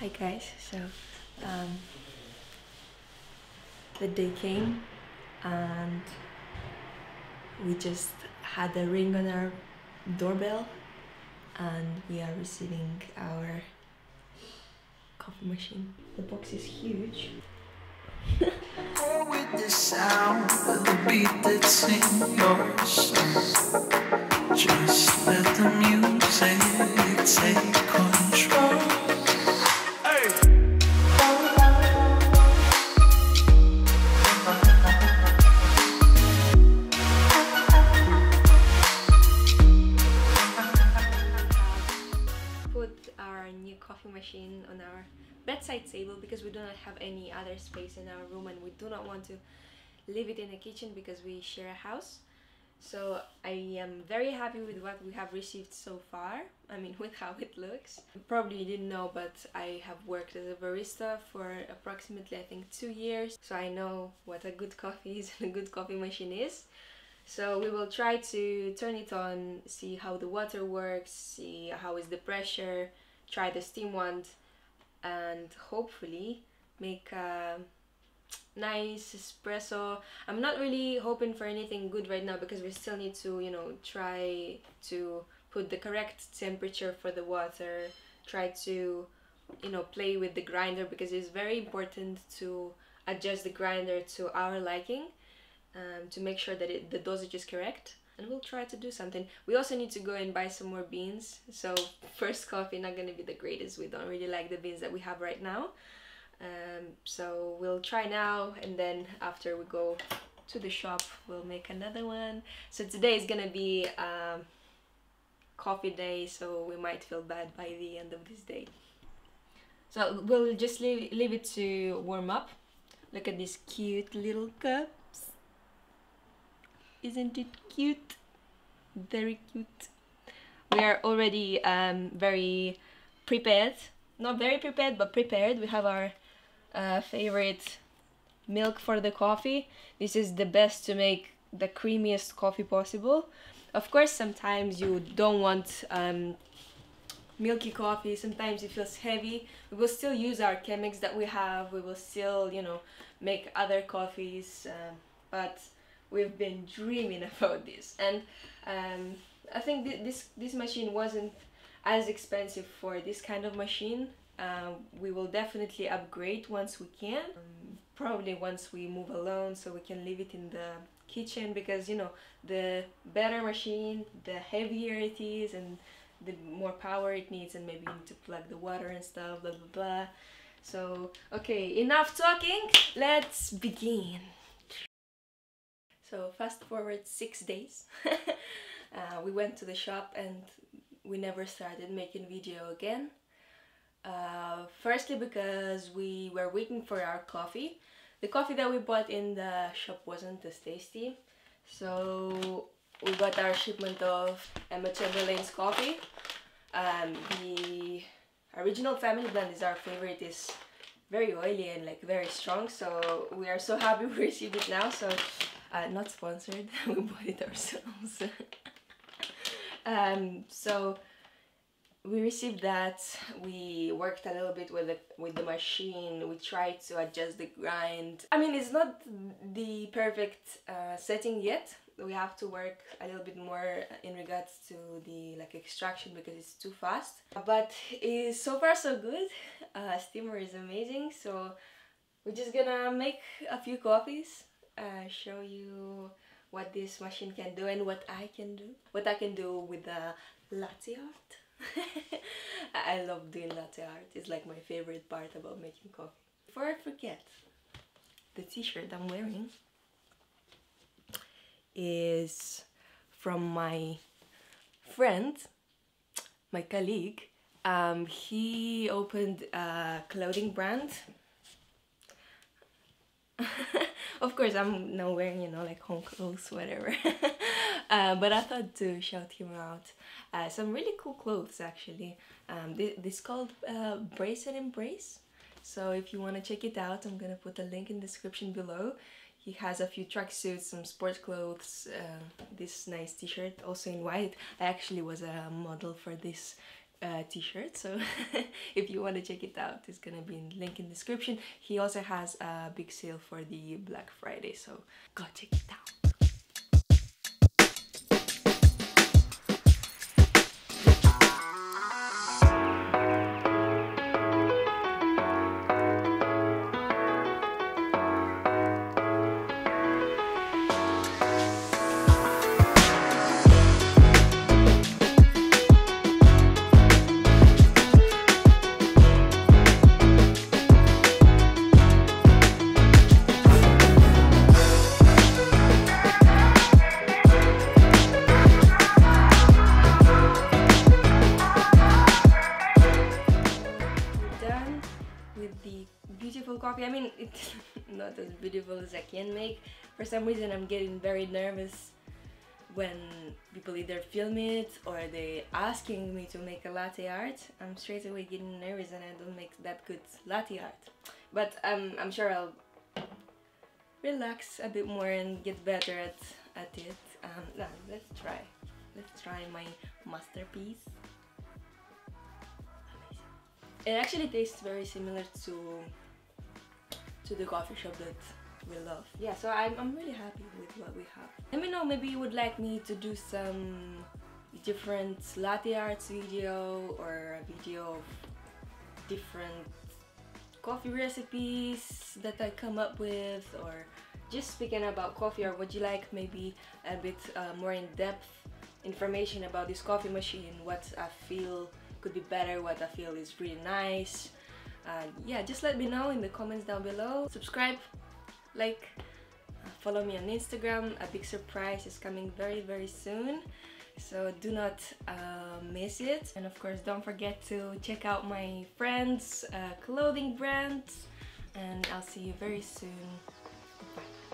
Hi guys, so um, the day came and we just had a ring on our doorbell and we are receiving our coffee machine. The box is huge. with the sound of the beat that's in your soul. Just let the music coffee machine on our bedside table because we do not have any other space in our room and we do not want to leave it in the kitchen because we share a house. So I am very happy with what we have received so far. I mean, with how it looks. Probably you didn't know, but I have worked as a barista for approximately, I think, two years. So I know what a good coffee is and a good coffee machine is. So we will try to turn it on, see how the water works, see how is the pressure, try the steam wand, and hopefully make a nice espresso. I'm not really hoping for anything good right now because we still need to, you know, try to put the correct temperature for the water, try to, you know, play with the grinder because it's very important to adjust the grinder to our liking um, to make sure that it, the dosage is correct and we'll try to do something. We also need to go and buy some more beans. So first coffee not to be the greatest. We don't really like the beans that we have right now. Um, so we'll try now and then after we go to the shop we'll make another one. So today is gonna be um, coffee day so we might feel bad by the end of this day. So we'll just leave, leave it to warm up. Look at these cute little cups. Isn't it cute? Very cute. We are already um, very prepared. Not very prepared, but prepared. We have our uh, favorite milk for the coffee. This is the best to make the creamiest coffee possible. Of course, sometimes you don't want um, milky coffee. Sometimes it feels heavy. We will still use our Chemex that we have. We will still, you know, make other coffees. Uh, but we've been dreaming about this and um, I think th- this this machine wasn't as expensive for this kind of machine. Uh, we will definitely upgrade once we can. Um, probably once we move alone so we can leave it in the kitchen because you know the better machine the heavier it is and the more power it needs and maybe you need to plug the water and stuff blah blah blah. So okay enough talking. Let's begin so fast forward six days. uh, we went to the shop and we never started making video again. Uh, firstly because we were waiting for our coffee. The coffee that we bought in the shop wasn't as tasty. So we got our shipment of Emma Chamberlain's coffee. Um, the original family blend is our favorite. It's very oily and like very strong. So we are so happy we received it now. So uh, not sponsored we bought it ourselves. Um, so we received that we worked a little bit with the with the machine we tried to adjust the grind. I mean it's not the perfect uh, setting yet. We have to work a little bit more in regards to the like extraction because it's too fast. But it's so far so good. Uh, steamer is amazing so we're just gonna make a few coffees uh, show you what this machine can do and what I can do. What I can do with the latte art. I love doing latte art. It's like my favorite part about making coffee. Before I forget, the t-shirt I'm wearing is from my friend, my colleague. Um, he opened a clothing brand of course i'm wearing you know like home clothes whatever. Uh, but i thought to shout him out. Uh, some really cool clothes actually. Um, this, called uh, brace and embrace. So if you want to check it out i'm gonna put a link in the description below. He has a few tracksuits some sports clothes uh, this nice t-shirt also in white. I actually was a model for this uh, t-shirt so if you want to check it out it's gonna be in link in description. He also has a big sale for the black friday so go check it out coffee. I mean, it's not as beautiful as I can make. For some reason, I'm getting very nervous when people either film it or they asking me to make a latte art. I'm straight away getting nervous and I don't make that good latte art. But um, I'm sure I'll relax a bit more and get better at, at it. Um, let's try. Let's try my masterpiece. It actually tastes very similar to to the coffee shop that we love. Yeah, so I'm, I'm really happy with what we have. Let me know, maybe you would like me to do some different latte arts video or a video of different coffee recipes that I come up with or just speaking about coffee or would you like maybe a bit uh, more in-depth information about this coffee machine what I feel could be better what I feel is really nice uh, yeah just let me know in the comments down below. Subscribe like uh, follow me on Instagram. A big surprise is coming very very soon. So do not uh, miss it. And of course don't forget to check out my friends uh, clothing brands. And I'll see you very soon. Bye